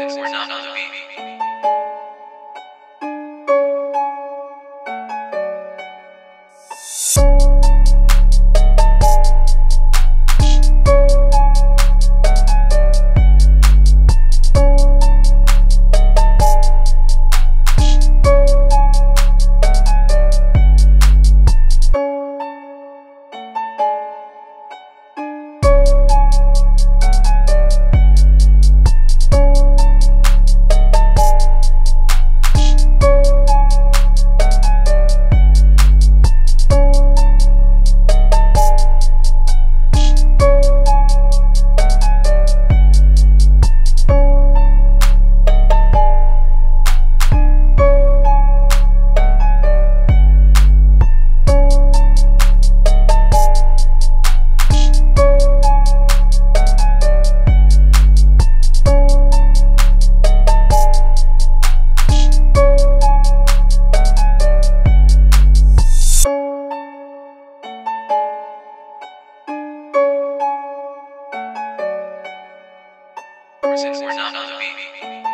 We're none other. resist. We're not on the beat.